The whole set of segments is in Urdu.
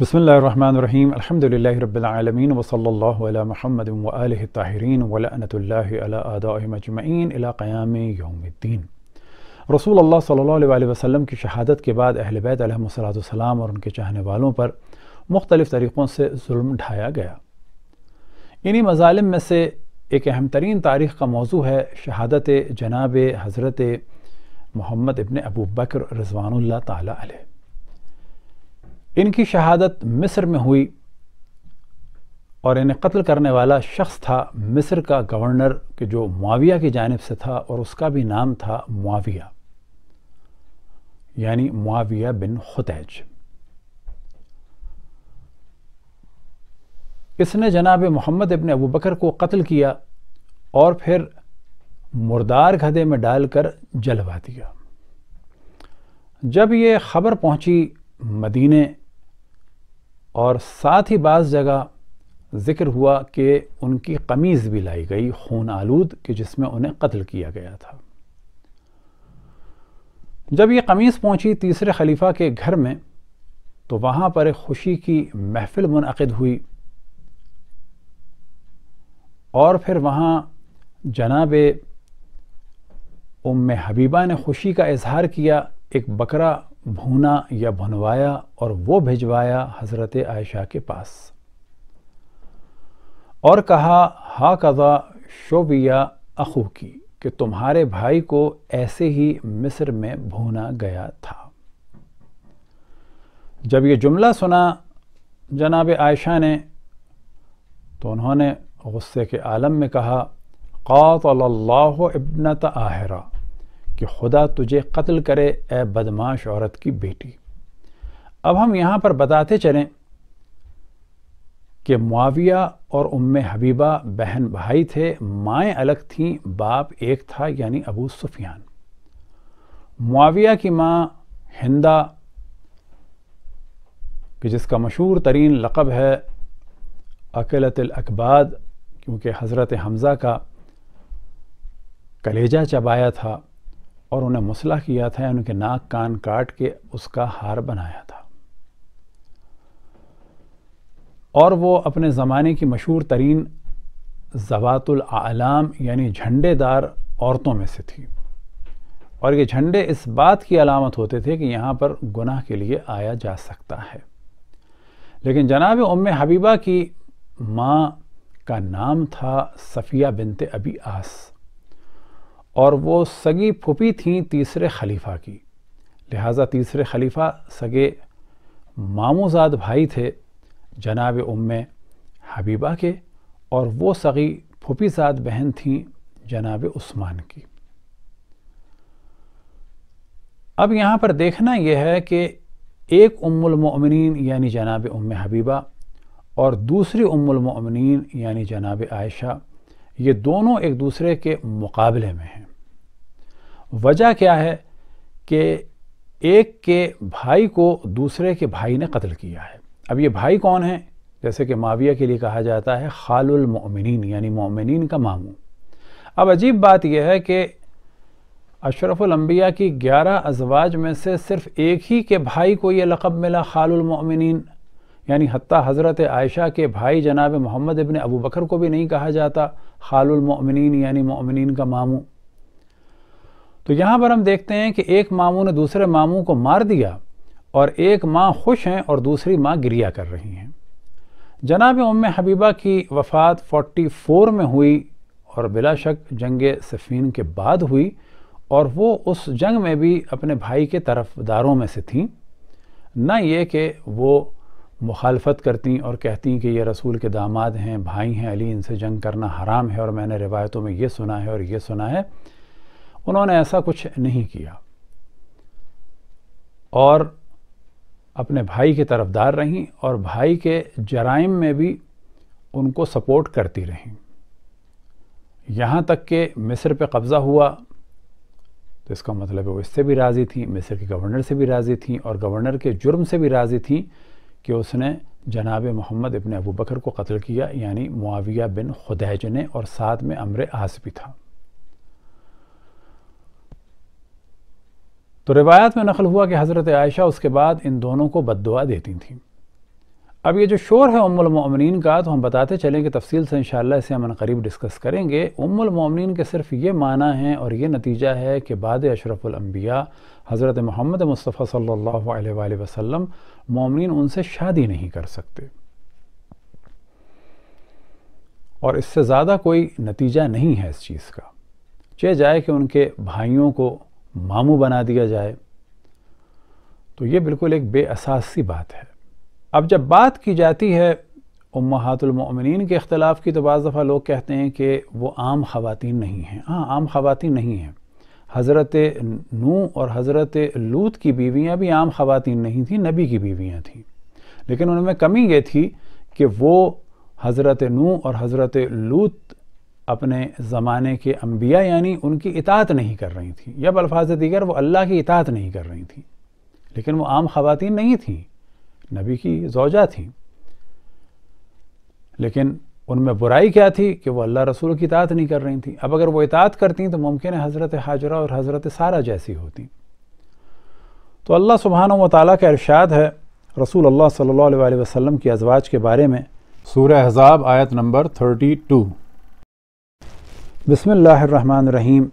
بسم اللہ الرحمن الرحیم الحمد للہ رب العالمین وصلی اللہ علی محمد وآلہ الطاہرین ولعنت اللہ علی آدائهم اجمعین إلى قیام یوم الدین رسول اللہ صلی اللہ علیہ وسلم کی شہادت کے بعد اہل بیت علیہ السلام اور ان کے چاہنے والوں پر مختلف طریقوں سے ظلم ڈھایا گیا انہی مظالم میں سے ایک اہم ترین تاریخ کا موضوع ہے شہادت جناب حضرت محمد ابن ابو بکر رضوان اللہ تعالی علیہ ان کی شہادت مصر میں ہوئی اور انہیں قتل کرنے والا شخص تھا مصر کا گورنر کہ جو معاویہ کی جانب سے تھا اور اس کا بھی نام تھا معاویہ یعنی معاویہ بن خطیج۔ اس نے جناب محمد ابن ابو بکر کو قتل کیا اور پھر مردار گھدے میں ڈال کر جلوا دیا۔ جب یہ خبر پہنچی مدینے اور ساتھ ہی بعض جگہ ذکر ہوا کہ ان کی قمیض بھی لائی گئی، خون آلود، کہ جس میں انہیں قتل کیا گیا تھا۔ جب یہ قمیض پہنچی تیسرے خلیفہ کے گھر میں، تو وہاں پر ایک خوشی کی محفل منعقد ہوئی۔ اور پھر وہاں جناب ام حبیبہ نے خوشی کا اظہار کیا۔ ایک بکرا بھونا یا بھنوایا اور وہ بھجوایا حضرت عائشہ کے پاس۔ اور کہا ہا قضا شوبیا اخو کی کہ تمہارے بھائی کو ایسے ہی مصر میں بھونا گیا تھا۔ جب یہ جملہ سنا جناب عائشہ نے، تو انہوں نے غصے کے عالم میں کہا، قاتل اللہ ابنت آہرہ کہ خدا تجھے قتل کرے، اے بدماش عورت کی بیٹی۔ اب ہم یہاں پر بتاتے چلیں کہ معاویہ اور ام حبیبہ بہن بھائی تھے، مائیں الگ تھیں، باپ ایک تھا یعنی ابو سفیان۔ معاویہ کی ماں ہندا، کہ جس کا مشہور ترین لقب ہے اقلت الاقباد کیونکہ حضرت حمزہ کا کلیجہ چبایا تھا۔ اور انہیں مسلح کیا تھا یعنی ان کے ناک کان کاٹ کے اس کا ہار بنایا تھا۔ اور وہ اپنے زمانے کی مشہور ترین زوات العلام یعنی جھنڈے دار عورتوں میں سے تھی۔ اور یہ جھنڈے اس بات کی علامت ہوتے تھے کہ یہاں پر گناہ کے لیے آیا جا سکتا ہے۔ لیکن جناب ام حبیبہ کی ماں کا نام تھا صفیہ بنت ابی آس۔ اور وہ سگی پھپھی تھیں تیسرے خلیفہ کی۔ لہٰذا تیسرے خلیفہ سگے ماموزاد بھائی تھے جناب ام حبیبہ کے، اور وہ سگی پھپھی زاد بہن تھیں جناب عثمان کی۔ اب یہاں پر دیکھنا یہ ہے کہ ایک ام المؤمنین یعنی جناب ام حبیبہ اور دوسری ام المؤمنین یعنی جناب عائشہ، یہ دونوں ایک دوسرے کے مقابلے میں ہیں۔ وجہ کیا ہے کہ ایک کے بھائی کو دوسرے کے بھائی نے قتل کیا ہے۔ اب یہ بھائی کون ہیں؟ جیسے کہ معاویہ کے لیے کہا جاتا ہے خال المؤمنین یعنی مومنین کا ماموں۔ اب عجیب بات یہ ہے کہ اشرف الانبیاء کی گیارہ ازواج میں سے صرف ایک ہی کے بھائی کو یہ لقب ملا خال المؤمنین یعنی حتیٰ حضرت عائشہ کے بھائی جناب محمد ابن ابو بکر کو بھی نہیں کہا جاتا خال المؤمنین یعنی مؤمنین کا ماموں۔ تو یہاں پر ہم دیکھتے ہیں کہ ایک ماموں نے دوسرے ماموں کو مار دیا اور ایک ماں خوش ہیں اور دوسری ماں گریا کر رہی ہیں۔ جناب ام حبیبہ کی وفات فورٹی فور میں ہوئی اور بلا شک جنگ سفین کے بعد ہوئی اور وہ اس جنگ میں بھی اپنے بھائی کے طرف داروں میں سے تھیں۔ نہ یہ کہ وہ مخالفت کرتی اور کہتی کہ یہ رسول کے داماد ہیں، بھائی ہیں، علی ان سے جنگ کرنا حرام ہے اور میں نے روایتوں میں یہ سنا ہے اور یہ سنا ہے۔ انہوں نے ایسا کچھ نہیں کیا۔ اور اپنے بھائی کی طرف دار رہیں اور بھائی کے جرائم میں بھی ان کو سپورٹ کرتی رہیں۔ یہاں تک کہ مصر پہ قبضہ ہوا تو اس کا مطلب ہے وہ اس سے بھی راضی تھیں، مصر کے گورنر سے بھی راضی تھیں اور گورنر کے جرم سے بھی راضی تھیں کہ اس نے جناب محمد ابن ابو بکر کو قتل کیا یعنی معاویہ بن خدیج نے اور ساتھ میں امر آس بھی تھا۔ تو روایات میں نقل ہوا کہ حضرت عائشہ اس کے بعد ان دونوں کو بد دعا دیتی تھیں۔ اب یہ جو شور ہے ام المؤمنین کا، تو ہم بتاتے چلیں کہ تفصیل سے انشاءاللہ اسے ہم قریب ڈسکس کریں گے۔ ام المؤمنین کے صرف یہ معنی ہے اور یہ نتیجہ ہے کہ بعد اشرف الانبیاء حضرت محمد مصطفیٰ صلی اللہ علیہ وآلہ وسلم مومنین ان سے شادی نہیں کر سکتے۔ اور اس سے زیادہ کوئی نتیجہ نہیں ہے اس چیز کا۔ چہ جائے کہ ان کے بھائیوں کو ماموں بنا دیا جائے، تو یہ بالکل ایک بے اساسی بات ہے۔ اب جب بات کی جاتی ہے امہات المؤمنین کے اختلاف کی، تو بعض دفعہ لوگ کہتے ہیں کہ وہ عام خواتین نہیں ہیں۔ ہاں عام خواتین نہیں ہیں۔ حضرت نو اور حضرت لوت کی بیویاں بھی عام خواتین نہیں تھیں، نبی کی بیویاں تھیں۔ لیکن ان میں کمی یہ تھی کہ وہ حضرت نو اور حضرت لوت اپنے زمانے کے انبیاء یعنی ان کی اطاعت نہیں کر رہی تھیں۔ یا بالفاظ دیگر وہ اللہ کی اطاعت نہیں کر رہی تھیں، لیکن وہ عام خواتین نہیں تھیں، نبی کی زوجہ تھیں۔ لیکن ان میں برائی کیا تھی کہ وہ اللہ رسول کی اطاعت نہیں کر رہی تھیں۔ اب اگر وہ اطاعت کرتی تو ممکن ہے حضرت حاجرہ اور حضرت سارہ جیسی ہوتی تو اللہ سبحانہ و تعالیٰ کا ارشاد ہے رسول اللہ صلی اللہ علیہ وسلم کی ازواج کے بارے میں، سورہ حضاب آیت نمبر 32 بسم اللہ الرحمن الرحیم۔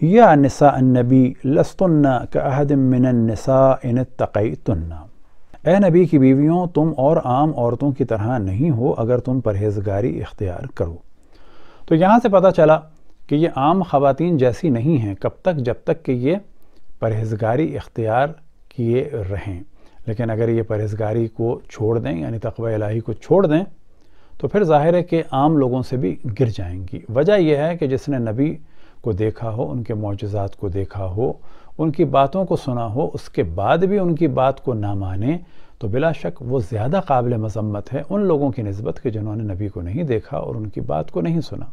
یا نساء النبی، لستن کا من النساء ان اتقیتن۔ اے نبی کی بیویوں، تم اور عام عورتوں کی طرح نہیں ہو اگر تم پرہیزگاری اختیار کرو۔ تو یہاں سے پتہ چلا کہ یہ عام خواتین جیسی نہیں ہیں، کب تک جب تک کہ یہ پرہیزگاری اختیار کیے رہیں۔ لیکن اگر یہ پرہیزگاری کو چھوڑ دیں یعنی تقوی الہی کو چھوڑ دیں تو پھر ظاہر ہے کہ عام لوگوں سے بھی گر جائیں گی۔ وجہ یہ ہے کہ جس نے نبی کو دیکھا ہو، ان کے معجزات کو دیکھا ہو، ان کی باتوں کو سنا ہو، اس کے بعد بھی ان کی بات کو نہ مانے، تو بلا شک وہ زیادہ قابل مذمت ہے ان لوگوں کی نسبت کہ جنہوں نے نبی کو نہیں دیکھا اور ان کی بات کو نہیں سنا۔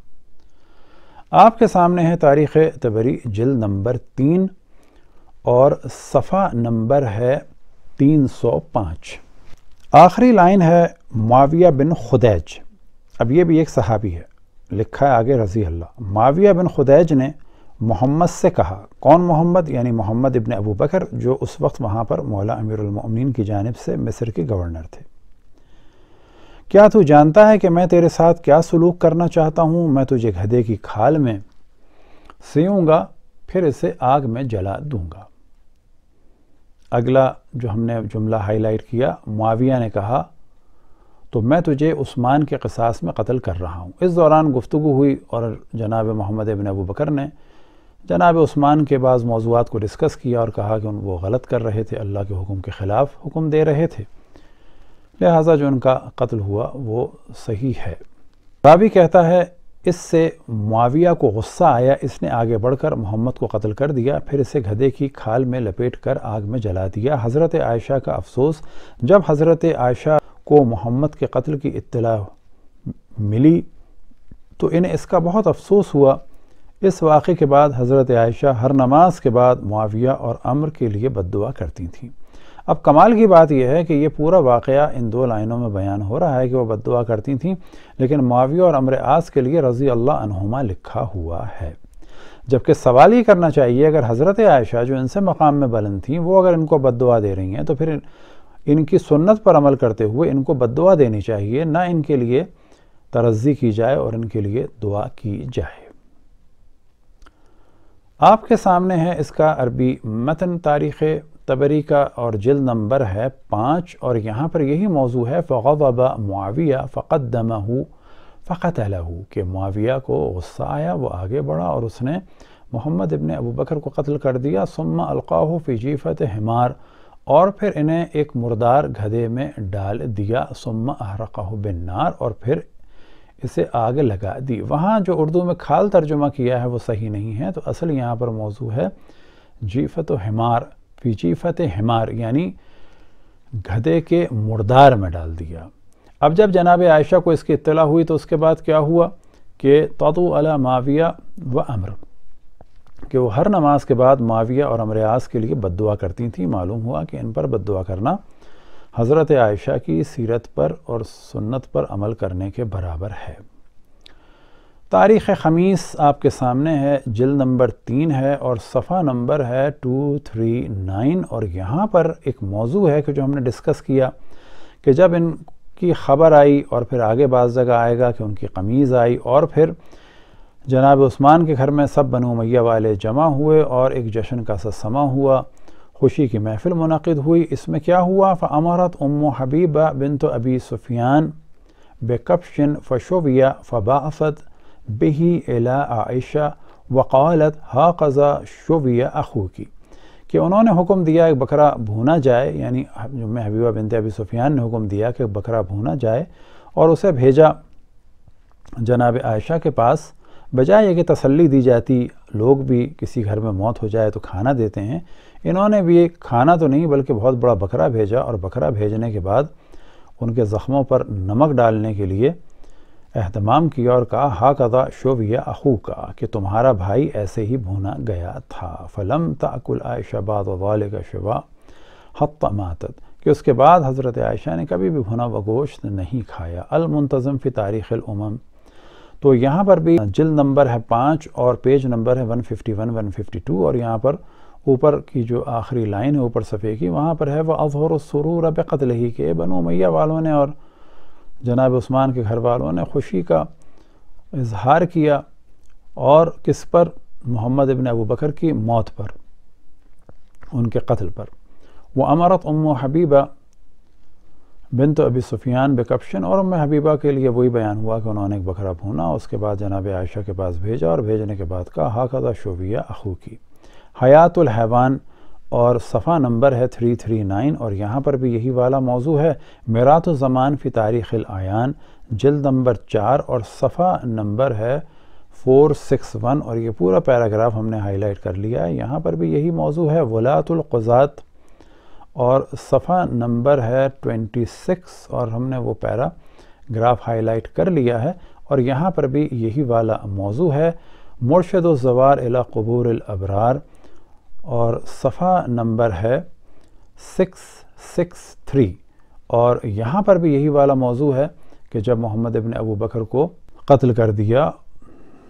آپ کے سامنے ہے تاریخ تبری جل نمبر تین اور صفحہ نمبر ہے تین سو پانچ۔ آخری لائن ہے معاویہ بن خدیج۔ اب یہ بھی ایک صحابی ہے، لکھا ہے آگے رضی اللہ۔ معاویہ بن خدیج نے محمد سے کہا، کون محمد؟ یعنی محمد ابن ابو بکر، جو اس وقت وہاں پر مولا امیر المؤمنین کی جانب سے مصر کے گورنر تھے۔ کیا تو جانتا ہے کہ میں تیرے ساتھ کیا سلوک کرنا چاہتا ہوں؟ میں تجھے گھدے کی کھال میں سیوں گا، پھر اسے آگ میں جلا دوں گا۔ اگلا جو ہم نے جملہ ہائی لائٹ کیا، معاویہ نے کہا، تو میں تجھے عثمان کے قصاص میں قتل کر رہا ہوں. اس دوران گفتگو ہوئی اور جناب محمد ابن ابو بکر نے جناب عثمان کے بعض موضوعات کو ڈسکس کیا اور کہا کہ وہ غلط کر رہے تھے، اللہ کے حکم کے خلاف حکم دے رہے تھے۔ لہٰذا جو ان کا قتل ہوا وہ صحیح ہے۔ راوی کہتا ہے اس سے معاویہ کو غصہ آیا، اس نے آگے بڑھ کر محمد کو قتل کر دیا، پھر اسے گھدے کی کھال میں لپیٹ کر آگ میں جلا دیا۔ حضرت عائشہ کا افسوس، جب حضرت عائشہ کو محمد کے قتل کی اطلاع ملی تو انہیں اس کا بہت افسوس ہوا۔ اس واقعے کے بعد حضرت عائشہ ہر نماز کے بعد معاویہ اور امر کے لیے بد دعا کرتی تھیں۔ اب کمال کی بات یہ ہے کہ یہ پورا واقعہ ان دو لائنوں میں بیان ہو رہا ہے کہ وہ بد دعا کرتی تھیں، لیکن معاویہ اور امر آس کے لیے رضی اللہ عنہما لکھا ہوا ہے۔ جبکہ سوال یہ کرنا چاہیے، اگر حضرت عائشہ جو ان سے مقام میں بلند تھیں، وہ اگر ان کو بد دعا دے رہی ہیں، تو پھر ان کی سنت پر عمل کرتے ہوئے ان کو بد دعا دینی چاہیے، نہ ان کے لیے ترزی کی جائے اور ان کے لیے دعا کی جائے۔ آپ کے سامنے ہے اس کا عربی متن تاریخ تبری کا اور جلد نمبر ہے پانچ اور یہاں پر یہی موضوع ہے، فغضب معاویہ فقط دمہ فقط کہ معاویہ کو غصہ آیا، وہ آگے بڑھا اور اس نے محمد ابن ابو بکر کو قتل کر دیا، ثم القاہ فی جیفت حمار اور پھر انہیں ایک مردار گھدے میں ڈال دیا، ثم احرقہ بالنار اور پھر اسے آگ لگا دی۔ وہاں جو اردو میں کھال ترجمہ کیا ہے وہ صحیح نہیں ہے، تو اصل یہاں پر موضوع ہے جیفت و حمار۔ فی جیفت حمار یعنی گھدے کے مردار میں ڈال دیا۔ اب جب جناب عائشہ کو اس کی اطلاع ہوئی تو اس کے بعد کیا ہوا کہ توتو علی معاویہ و امر، کہ وہ ہر نماز کے بعد معاویہ اور امریاز کے لیے بد دعا کرتی تھیں۔ معلوم ہوا کہ ان پر بد دعا کرنا حضرت عائشہ کی سیرت پر اور سنت پر عمل کرنے کے برابر ہے۔ تاریخ خمیس آپ کے سامنے ہے جل نمبر تین ہے اور صفحہ نمبر ہے ٹو تھری نائن اور یہاں پر ایک موضوع ہے کہ جو ہم نے ڈسکس کیا کہ جب ان کی خبر آئی اور پھر آگے بعض جگہ آئے گا کہ ان کی قمیض آئی اور پھر جناب عثمان کے گھر میں سب بنو میہ والے جمع ہوئے اور ایک جشن کا سسما ہوا، خوشی کی محفل منعقد ہوئی۔ اس میں کیا ہوا؟ فعمرت ام حبیبہ بنت ابی سفیان بے کپشن فشویہ فباعفت بہی الا عائشہ وقالت ہا قضا شویہ اخو کی کہ انہوں نے حکم دیا ایک بکرا بھونا جائے یعنی میں حبیبہ بنت ابی سفیان نے حکم دیا کہ بکرا بھونا جائے اور اسے بھیجا جناب عائشہ کے پاس، بجائے یہ کہ تسلی دی جاتی، لوگ بھی کسی گھر میں موت ہو جائے تو کھانا دیتے ہیں، انہوں نے بھی ایک کھانا تو نہیں بلکہ بہت بڑا بکرا بھیجا اور بکرا بھیجنے کے بعد ان کے زخموں پر نمک ڈالنے کے لیے اہتمام کیا اور کہا ہا قضا شویہ اخو کا کہ تمہارا بھائی ایسے ہی بھونا گیا تھا۔ فلم تاکل عائشہ بعد والے کا شبہ حت ماتت۔ کہ اس کے بعد حضرت عائشہ نے کبھی بھی بھنا و گوشت نہیں کھایا۔ المنتظم فی تاریخ الامم۔ تو یہاں پر بھی جلد نمبر ہے پانچ اور پیج نمبر ہے 151 152 اور یہاں پر اوپر کی جو آخری لائن ہے، اوپر صفحے کی، وہاں پر ہے وہ اظہر السرور بقتل ہی کے بنو میہ والوں نے اور جناب عثمان کے گھر والوں نے خوشی کا اظہار کیا اور کس پر؟ محمد ابن ابو بکر کی موت پر، ان کے قتل پر۔ وہ امرت ام حبیبہ بنت ابی سفیان بکپشن اور ام حبیبہ کے لیے وہی بیان ہوا کہ انہوں نے ایک بکرا بھونا اس کے بعد جناب عائشہ کے پاس بھیجا اور بھیجنے کے بعد کہا حاقدہ شوبیہ اخو کی حیات الحیوان اور صفحہ نمبر ہے 339 اور یہاں پر بھی یہی والا موضوع ہے۔ میرات الزمان فی تاریخ العیان جلد نمبر چار اور صفحہ نمبر ہے 461 اور یہ پورا پیراگراف ہم نے ہائی لائٹ کر لیا ہے۔ یہاں پر بھی یہی موضوع ہے، ولاۃ القضات اور صفحہ نمبر ہے 26 اور ہم نے وہ پیراگراف ہائی لائٹ کر لیا ہے۔ اور یہاں پر بھی یہی والا موضوع ہے، مرشد الزوار الى قبور الابرار۔ اور صفحہ نمبر ہے سکس سکس تھری اور یہاں پر بھی یہی والا موضوع ہے کہ جب محمد ابن ابو بکر کو قتل کر دیا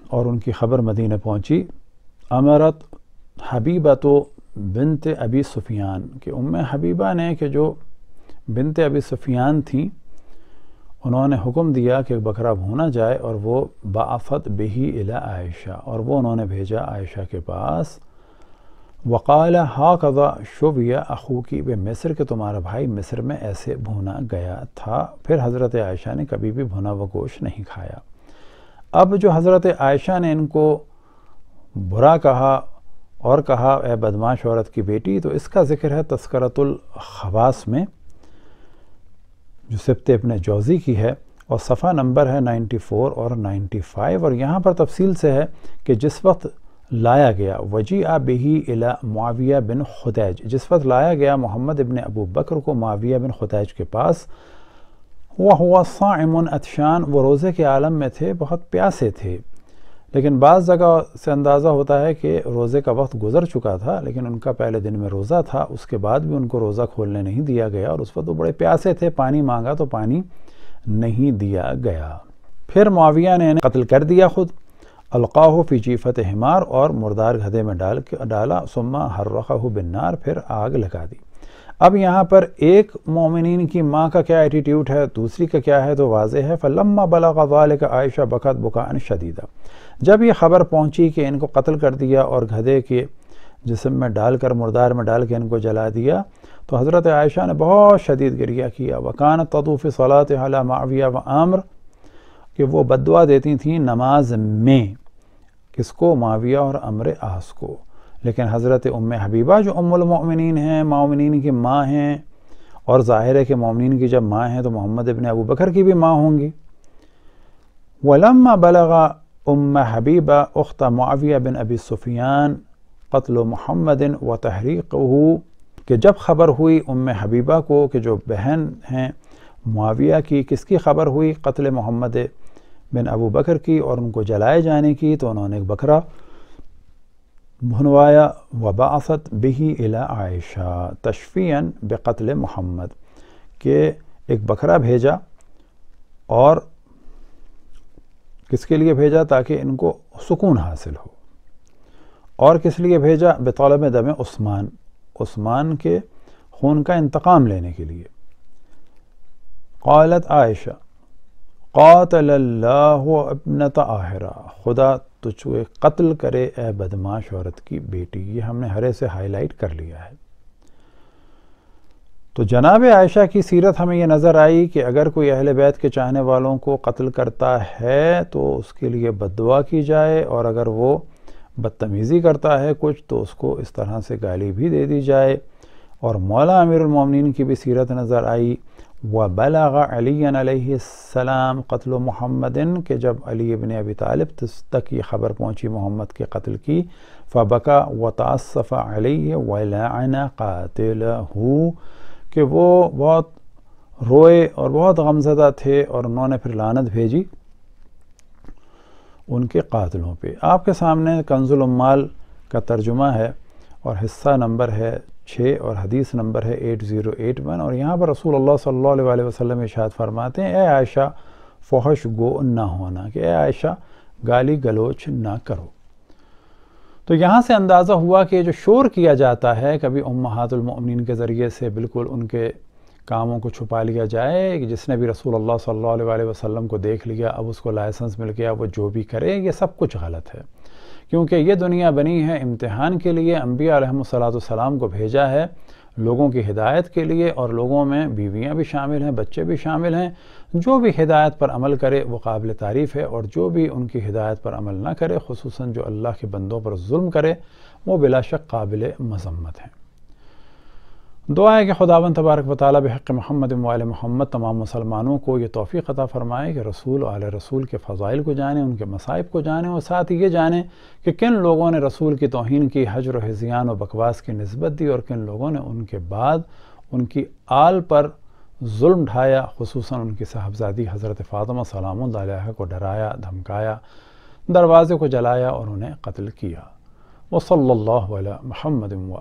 اور ان کی خبر مدینہ پہنچی، امرت حبیبہ تو بنت ابی سفیان، کہ ام حبیبہ نے کہ جو بنت ابی سفیان تھیں انہوں نے حکم دیا کہ بکرا بھونا جائے اور وہ بآفت بہی الا عائشہ اور وہ انہوں نے بھیجا عائشہ کے پاس۔ وقال ہا قضا شبیہ اخو کی بے مصر کہ تمہارا بھائی مصر میں ایسے بھونا گیا تھا، پھر حضرت عائشہ نے کبھی بھی بھونا و گوشت نہیں کھایا۔ اب جو حضرت عائشہ نے ان کو برا کہا اور کہا، اے بدماش عورت کی بیٹی، تو اس کا ذکر ہے تذکرت الخواس میں، جو سبت اپنے جوزی کی ہے، اور صفحہ نمبر ہے 94 اور 95 اور یہاں پر تفصیل سے ہے کہ جس وقت لایا گیا۔ وجی آ بہی الا معاویہ بن خدیج۔ جس وقت لایا گیا، محمد ابن ابو بکر کو معاویہ بن خدیج کے پاس وہ ہوا صائم اتشان وہ روزے کے عالم میں تھے، بہت پیاسے تھے۔ لیکن بعض جگہ سے اندازہ ہوتا ہے کہ روزے کا وقت گزر چکا تھا، لیکن ان کا پہلے دن میں روزہ تھا۔ اس کے بعد بھی ان کو روزہ کھولنے نہیں دیا گیا اور اس وقت وہ بڑے پیاسے تھے۔ پانی مانگا تو پانی نہیں دیا گیا۔ پھر معاویہ نے قتل کر دیا خود۔ القاہ فی جیفت حمار اور مردار گھدے میں ڈال کے ڈالا سما ہر رخہ بنار پھر آگ لگا دی۔ اب یہاں پر ایک مومنین کی ماں کا کیا ایٹیٹیوڈ ہے، دوسری کا کیا ہے تو واضح ہے، فلما بلغ ذالک عائشہ بکت بکان شدیدہ جب یہ خبر پہنچی کہ ان کو قتل کر دیا اور گھدے کے جسم میں ڈال کر، مردار میں ڈال کے ان کو جلا دیا، تو حضرت عائشہ نے بہت شدید گریہ کیا۔ وکان تطوف صلاۃ علی معاویہ و عامر کہ وہ بدعا دیتی تھیں نماز میں۔ کس کو؟ معاویہ اور امر آس کو۔ لیکن حضرت ام حبیبہ جو ام المؤمنین ہیں مومنین کی ماں ہیں، اور ظاہر ہے کہ مومنین کی جب ماں ہیں تو محمد ابن ابو بکر کی بھی ماں ہوں گی۔ ولما بلغ ام حبیبہ اخت معاویہ بن ابی سفیان قتل محمد و تحریک کہ جب خبر ہوئی ام حبیبہ کو کہ جو بہن ہیں، معاویہ کی کس کی خبر ہوئی؟ قتل محمد بن ابو بکر کی اور ان کو جلائے جانے کی تو انہوں نے ایک بکرا بھنوایا وباثت بہی الا عائشہ تشفین بقتل محمد، کہ ایک بکرا بھیجا اور کس کے لیے بھیجا تاکہ ان کو سکون حاصل ہو؟ اور کس لیے بھیجا؟ بطالب دم عثمان عثمان کے خون کا انتقام لینے کے لیے۔ قالت عائشہ قاتل اللہ ابنت آہرہ، خدا تجھے قتل کرے، اے بدماش عورت کی بیٹی۔ یہ ہم نے ہرے سے ہائی لائٹ کر لیا ہے۔ تو جناب عائشہ کی سیرت ہمیں یہ نظر آئی کہ اگر کوئی اہل بیت کے چاہنے والوں کو قتل کرتا ہے تو اس کے لیے بد دعا کی جائے، اور اگر وہ بدتمیزی کرتا ہے کچھ تو اس کو اس طرح سے گالی بھی دے دی جائے۔ اور مولا امیر المومنین کی بھی سیرت نظر آئی وبلغ علی علیہ السلام قتل محمد کہ جب علی ابن ابی طالب تک یہ خبر پہنچی، محمد کے قتل کی، فبکا و تعصف علیہ ولعن قاتلہ کہ وہ بہت روئے اور بہت غمزدہ تھے اور انہوں نے پھر لانت بھیجی ان کے قاتلوں پہ۔ آپ کے سامنے کنز العمال کا ترجمہ ہے اور حصہ نمبر ہے چھ اور حدیث نمبر ہے ایٹ زیرو ایٹ ون اور یہاں پر رسول اللہ صلی اللہ علیہ وسلم اشاد فرماتے ہیں، اے عائشہ، فحش گو نہ ہونا کہ اے عائشہ، گالی گلوچ نہ کرو۔ تو یہاں سے اندازہ ہوا کہ جو شور کیا جاتا ہے، کبھی امہات المؤمنین کے ذریعے سے بالکل ان کے کاموں کو چھپا لیا جائے، کہ جس نے بھی رسول اللہ صلی اللہ علیہ وسلم کو دیکھ لیا، اب اس کو لائسنس مل گیا، وہ جو بھی کرے، یہ سب کچھ غلط ہے۔ کیونکہ یہ دنیا بنی ہے امتحان کے لیے، انبیاء علیہ الصلاۃ السلام کو بھیجا ہے لوگوں کی ہدایت کے لیے، اور لوگوں میں بیویاں بھی شامل ہیں، بچے بھی شامل ہیں۔ جو بھی ہدایت پر عمل کرے وہ قابل تعریف ہے، اور جو بھی ان کی ہدایت پر عمل نہ کرے، خصوصاً جو اللہ کے بندوں پر ظلم کرے، وہ بلا شک قابل مذمت ہیں۔ دعا ہے کہ خداون تبارک و تعالیٰ بحق محمد وال محمد تمام مسلمانوں کو یہ توفیق عطا فرمائے کہ رسول علیہ رسول کے فضائل کو جانیں، ان کے مصائب کو جانیں اور ساتھ یہ جانیں کہ کن لوگوں نے رسول کی توہین کی، حجر و حضیان و بکواس کی نسبت دی اور کن لوگوں نے ان کے بعد ان کی آل پر ظلم ڈھایا، خصوصاً ان کی صاحبزادی حضرت فاطمہ سلام علیہ کو ڈرایا، دھمکایا، دروازے کو جلایا اور انہیں قتل کیا۔ وہ صلی اللہ علیہ محمد و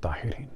طاہرین